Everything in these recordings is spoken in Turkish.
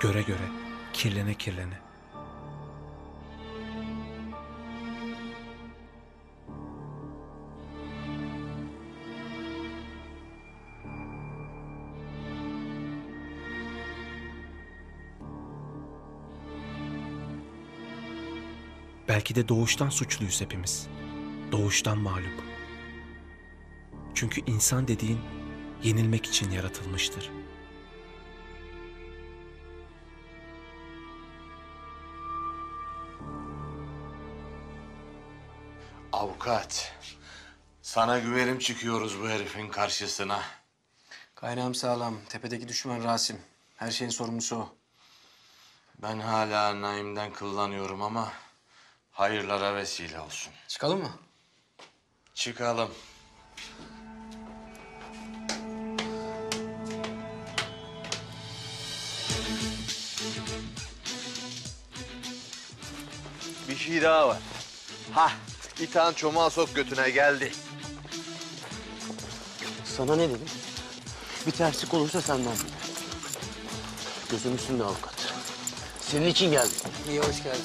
Göre göre, kirlene kirlene. Belki de doğuştan suçluyuz hepimiz. Doğuştan mağlup. Çünkü insan dediğin yenilmek için yaratılmıştır. Avukat. Sana güvenim çıkıyoruz bu herifin karşısına. Kaynağım sağlam. Tepedeki düşman Rasim. Her şeyin sorumlusu o. Ben hala Naim'den kullanıyorum ama hayırlara vesile olsun. Çıkalım mı? Çıkalım. Bir şey daha var. Ha, İthan çomağı sok götüne geldi. Sana ne dedim? Bir terslik olursa senden bil. Gözüm üstünde avukat. Senin için geldim. İyi hoş geldin.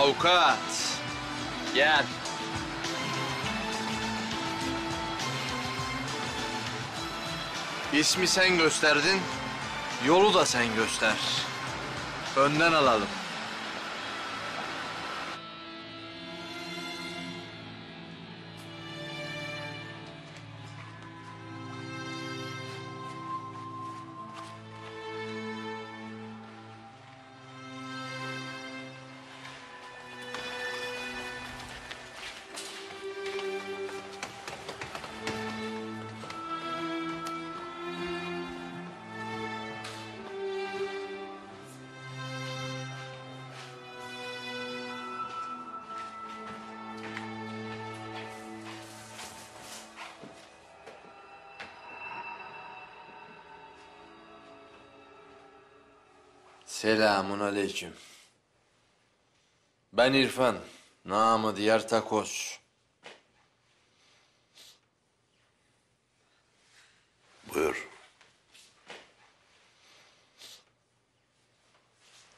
Avukat. Gel. İsmi sen gösterdin, yolu da sen göster. Önden alalım. Selamun aleyküm. Ben İrfan, namı diğer takoz. Buyur.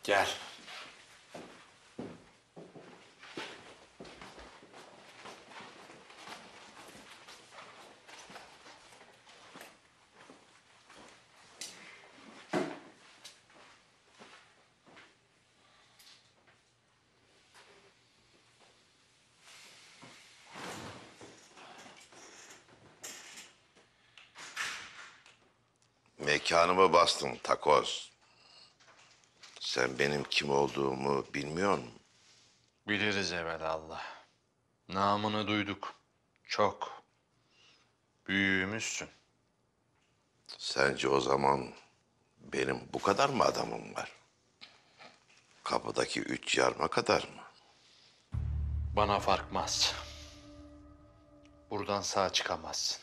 Gel. Mekanıma bastın takoz. Sen benim kim olduğumu bilmiyor musun? Biliriz evvelallah. Namını duyduk. Çok. Büyüğümüzsün. Sence o zaman benim bu kadar mı adamım var? Kapıdaki üç yarma kadar mı? Bana farkmaz. Buradan sağ çıkamazsın.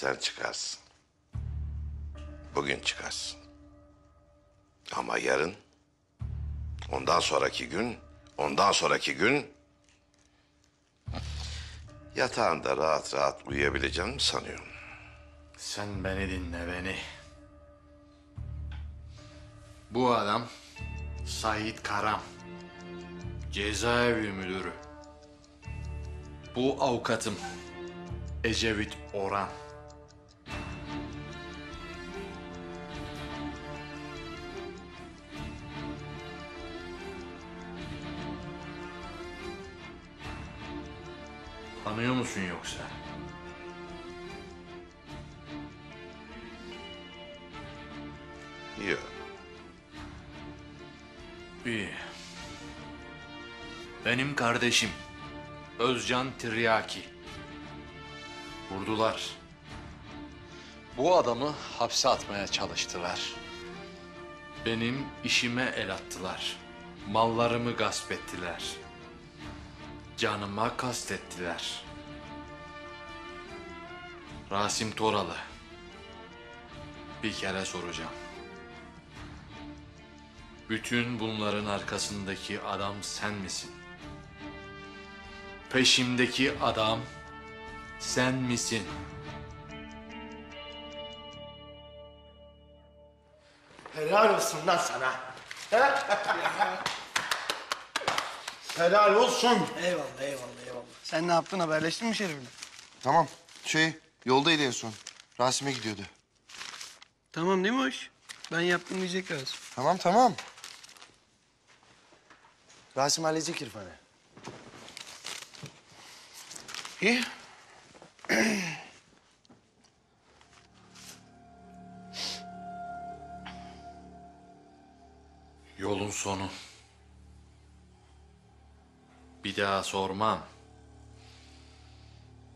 Sen çıkarsın. Bugün çıkarsın. Ama yarın, ondan sonraki gün, ondan sonraki gün... ...yatağında rahat rahat uyuyabileceğim mi sanıyorsun? Sen beni dinle beni. Bu adam Sait Karam. Cezaevi müdürü. Bu avukatım Ecevit Orhan. Tanıyor musun yoksa? Yok. İyi. Benim kardeşim Özcan Tiryaki. Vurdular. Bu adamı hapse atmaya çalıştılar. Benim işime el attılar. Mallarımı gasp ettiler. Canıma kastettiler. Rasim Toralı. Bir kere soracağım. Bütün bunların arkasındaki adam sen misin? Peşimdeki adam sen misin? Helal olsun lan sana. Helal olsun. Eyvallah eyvallah eyvallah. Sen ne yaptın haberleştin mi Şerif'le? Tamam. Şey, yoldaydı en son. Rasim'e gidiyordu. Tamam değil mi iş? Ben yaptım diyecek lazım. Tamam, tamam. Rasim halledecek İrfan'ı. İyi. Yolun sonu. Bir daha sormam.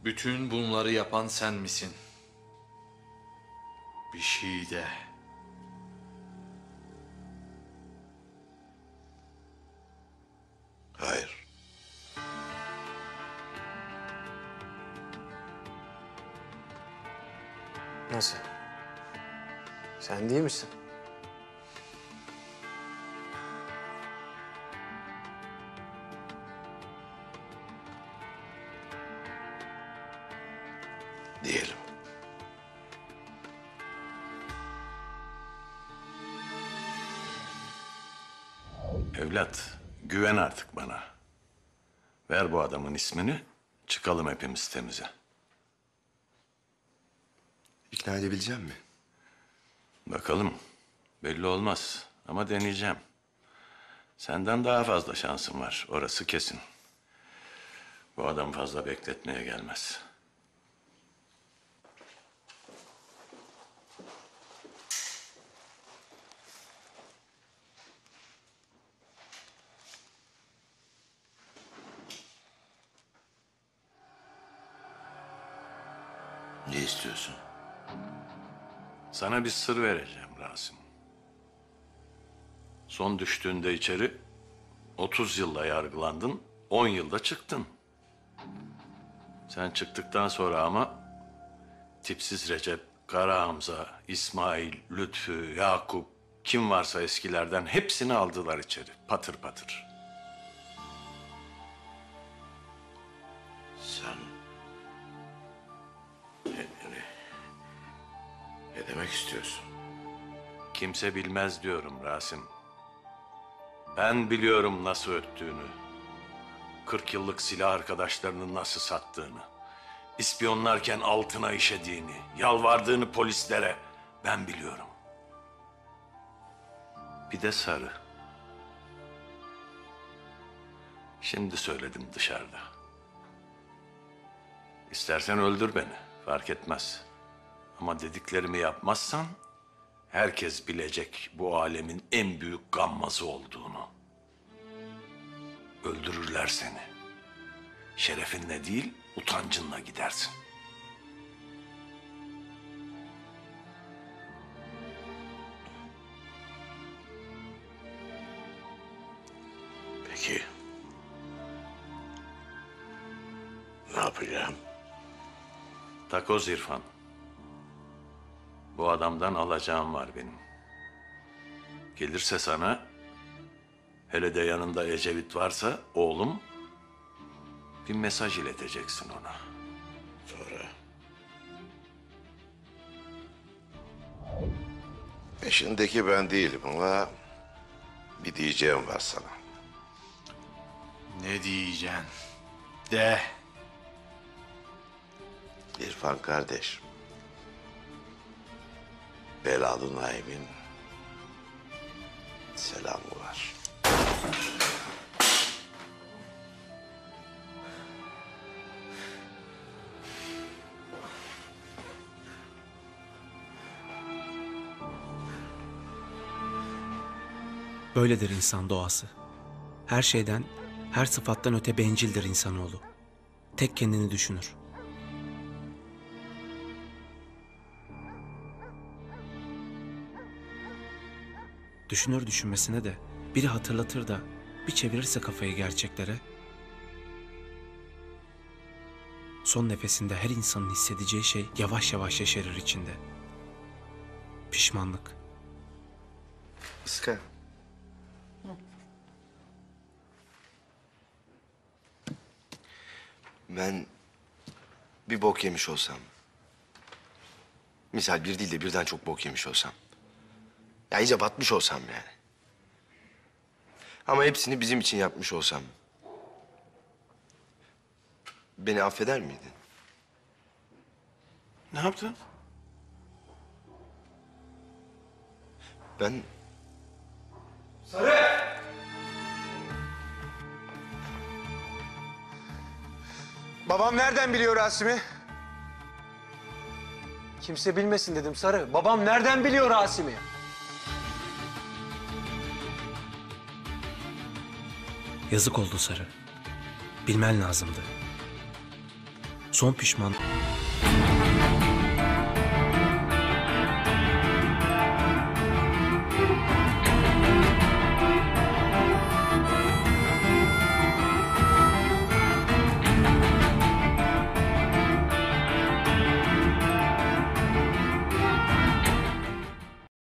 Bütün bunları yapan sen misin? Bir şey de. Hayır. Nasıl? Sen değil misin? Diyelim. Evlat, güven artık bana. Ver bu adamın ismini, çıkalım hepimiz temize. İkna edebileceğim mi? Bakalım, belli olmaz ama deneyeceğim. Senden daha fazla şansım var, orası kesin. Bu adam fazla bekletmeye gelmez. İstiyorsun? Sana bir sır vereceğim Rasim. Son düştüğünde içeri 30 yılla yargılandın, 10 yılda çıktın. Sen çıktıktan sonra ama tipsiz Recep, Kara Hamza, İsmail, Lütfü, Yakup kim varsa eskilerden hepsini aldılar içeri patır patır. Demek istiyorsun? Kimse bilmez diyorum Rasim. Ben biliyorum nasıl öttüğünü. 40 yıllık silah arkadaşlarını nasıl sattığını. İspiyonlarken altına işediğini, yalvardığını polislere ben biliyorum. Bir de sarı. Şimdi söyledim dışarıda. İstersen öldür beni, fark etmez. Ama dediklerimi yapmazsan herkes bilecek bu alemin en büyük gammazı olduğunu. Öldürürler seni. Şerefinle değil, utancınla gidersin. Peki. Ne yapacağım? Takoz İrfan. Bu adamdan alacağım var benim. Gelirse sana, hele de yanında Ecevit varsa oğlum, bir mesaj ileteceksin ona. Sonra... Peşindeki ben değilim ama bir diyeceğim var sana. Ne diyeceksin? De. İrfan kardeş belalı Naim'in selamı var. Böyledir insan doğası. Her şeyden, her sıfattan öte bencildir insanoğlu. Tek kendini düşünür.'' Düşünür düşünmesine de biri hatırlatır da bir çevirirse kafayı gerçeklere son nefesinde her insanın hissedeceği şey yavaş yavaş yeşerir içinde. Pişmanlık. Iska. Ben bir bok yemiş olsam. Misal bir değil de birden çok bok yemiş olsam. Ya iyice batmış olsam yani. Ama hepsini bizim için yapmış olsam. Beni affeder miydin? Ne yaptın? Ben Babam nereden biliyor Rasim'i? Kimse bilmesin dedim Sarı. Babam nereden biliyor Rasim'i? Yazık oldu Sarı. Bilmen lazımdı. Son pişman